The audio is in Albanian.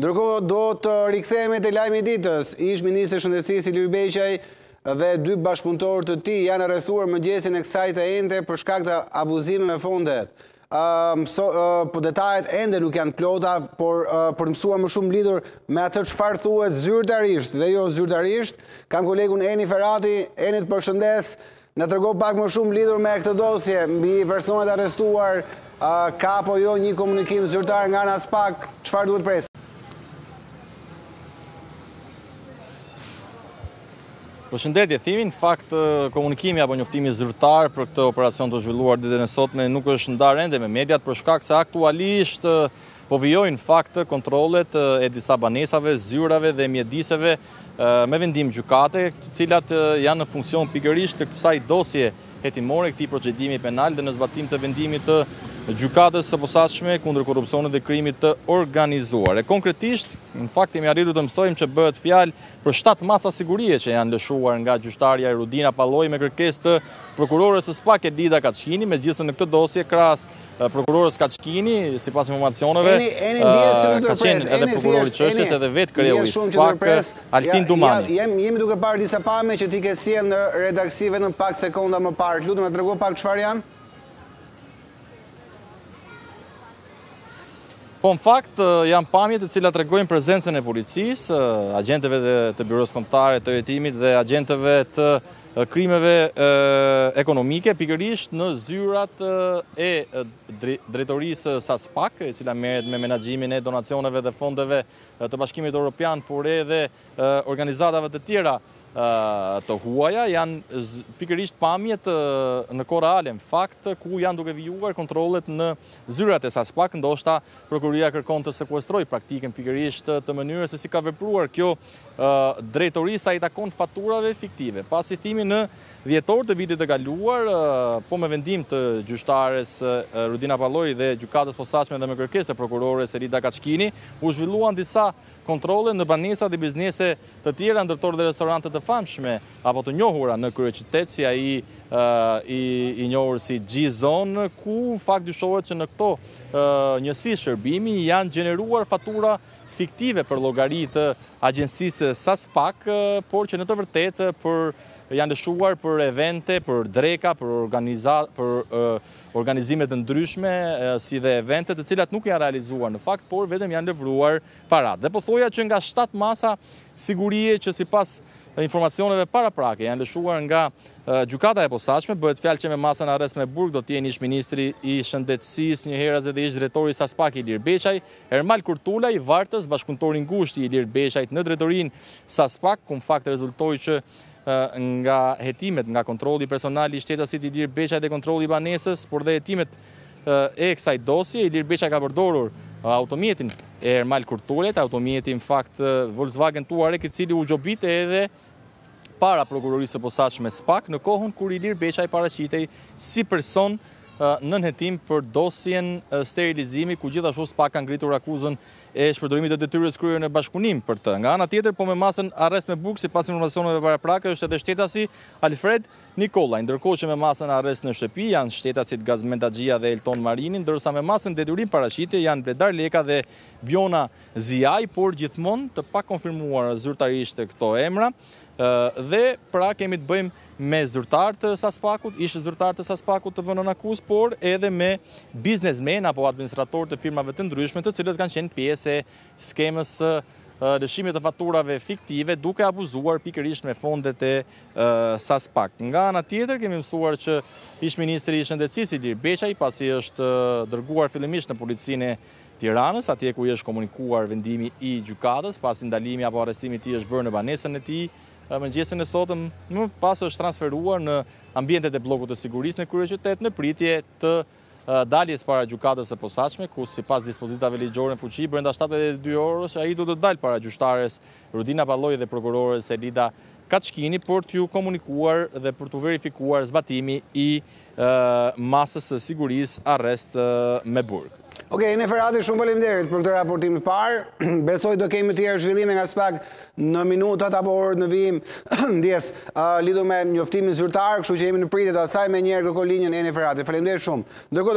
Ndërkohë do të rikthehemi te lajmi i ditës. Ish ministri i Shëndetësisë Ilir Beqaj dhe dy bashkëpunëtorë të tij janë arrestuar mëngjesin e kësaj të enjte për shkak të abuzimeve me fondet. Po detajet ende nuk janë të plota, por për të mësuar më shumë lidhur me atë çfarë thuhet zyrtarisht dhe jo zyrtarisht, kam kolegun Eni Ferhati. Eni të përshëndes. Na trego pak më shumë lidhur me këtë dosje, mbi personat e arrestuar, ka apo jo një komunikim zyrtar nga ana e SPAK, çfarë duhet të presim? Përshëndetje, Thimi, në fakt komunikimi apo njoftimi zyrtar për këtë operacion të zhvilluar ditën e sotme nuk është ndarë ende me mediat për shkak se aktualisht Po vijojnë në fakt kontrollet e disa banesave, zyrave dhe mjediseve me vendim gjykate, të cilat janë në funksion pikërisht të kësaj dosje hetimore, këtij procedimi penal dhe në zbatim të vendimit të gjykatës së posaçme kundër korrupsionit dhe krimit të organizuar. E konkretisht, në fakt kemi arritur të mësojmë që bëhet fjalë për 7 masa sigurie që janë lëshuar nga gjyqtarja Rudina Palloj me kërkesë të prokurores së SPAK Elida Kaçkini, megjithëse në këtë dosje krahas prokurores Kaçkini, sipas informacioneve, ka qenë edhe prokuror i çështjes edhe vetë kreu i SPAK, Altin Dumani. Jemi duke parë disa pamje që ti ke sjellë në redaksi vetëm pak sekonda më parë. Të lutem më trego pak çfarë janë? Po në fakt, janë pamje të cilat tregojnë prezencën e policisë, agjentëve të Byrosë Kombëtare të Hetimit dhe agjentëve të krimeve ekonomike, pikërisht në zyrat e drejtorisë SASPAK, e cila merret me menaxhimin e donacioneve dhe fondeve të Bashkimit Europian, por edhe organizatave të tjera të huaja, janë pikërisht pamjet në kohë reale, në fakt ku janë duke vijuar kontrollet në zyrat e SASPAK, ndoshta Prokuroria kërkon të sekuestrojë praktikën pikërisht të mënyrës se si ka vepruar kjo drejtori sa i takon faturave fiktive, pasi Thimi në dhjetor të vitit të kaluar, po me vendim të gjyqtares Rudina Palloj dhe Gjykatës së Posaçme dhe me kërkesë të prokurores Elida Kaçkini, u zhvilluan disa kontrolle në banesa dhe biznese Të tjera, ndërtorë dhe restorante të famshme apo të njohura në kryeqytet si ai i njohur si G-Zone, ku në fakt dyshohet që në këto njësi shërbimi janë gjeneruar fatura fiktive për llogari të agjencisë Saspak, por që në të vërtetë për janë lëshuar për evente, për dreka, për organizime të ndryshme, si dhe evente të cilat nuk janë realizuar në fakt, por vetëm janë lëvruar paratë dhe po thoja që nga shtatë masa sigurie që sipas informacioneve paraprake janë lëshuar nga gjykata e posaçme, bëhet fjalë që me masën arrest me burg do të jenë ish-ministri i Shëndetësisë, njëherëz edhe ish-drejtori i Saspak Ilir Beqaj, Ermal Kurtulaj, vartës, bashkëpunëtor i ngushtë i Ilir Beqajt në drejtorinë Saspak, ku në fakt rezultoi që nga hetimet, nga kontrolli personal i shtetasit Ilir Beqaj dhe kontrolli i banesës, por dhe hetimet e kësaj dosje, Ilir Beqaj ka përdorur automjetin e Ermal Kurtulajt, automjet në fakt Volkswagen Touareg i cili u gjobit edhe para prokurorisë së posaçme SPAK në kohën kur Ilir Beqaj paraqitej si person nën hetim për dosjen sterilizimi ku gjithashtu SPAK ka ngritur akuzën e shpërdorimit të detyrës kryer në bashkëpunim për të. Nga ana tjetër, po me masën arrest me burg, sipas informacioneve paraprake, është edhe shtetasi Alfred Nikollaj, ndërkohë që me masën arrest në shtëpi janë shtetasit Gazmend Haxhia dhe Elton Marini, ndërsa me masën detyrim paraqitje janë Bledar Leka dhe Bjona Ziaj, por gjithmonë të pakonfirmuara zyrtarisht këto emra. Dhe pra kemi të bëjmë me zyrtarë të Saspakut, ish zyrtarë të Saspakut të vënë në akuzë, por edhe me biznesmenë apo administratorë të firmave të ndryshme, të cilët kanë qenë pjesë e skemës së lëshimit të faturave fiktive duke abuzuar pikërisht me fondet e SASPAK. Nga ana tjetër kemi mësuar që ish-ministri i Shëndetësisë Ilir Beqaj pasi është dërguar fillimisht në policinë e Tiranës, atje ku i është komunikuar vendimi i gjykatës, pasi ndalimi apo arrestimi i tij është bërë në banesën e tij, mëngjesin e sotëm, më pas është transferuar në ambientet e bllokut të sigurisë në kryeqytet në pritje të daljes para Gjykatës së Posaçme, ku sipas dispozitave ligjore në fuqi, brenda shtatëdhjetë e dy orësh ai do të dalë para gjyqtares Rudina Palloj dhe prokurores Elida Kaçkini për t'iu komunikuar dhe për t'u verifikuar zbatimi i masës së sigurisë arrest me burg. Ok, Eni Ferati, shumë faleminderit për këtë raportim të parë. Besoj do kemi të tjera zhvillime nga spak Në minutat apo orët në vijim, ndjesë, lidhur me njoftimin zyrtar, kështu që jemi në pritje të asaj, menjëherë kërko linjën Eni Ferati. Faleminderit shumë. Ndërkohë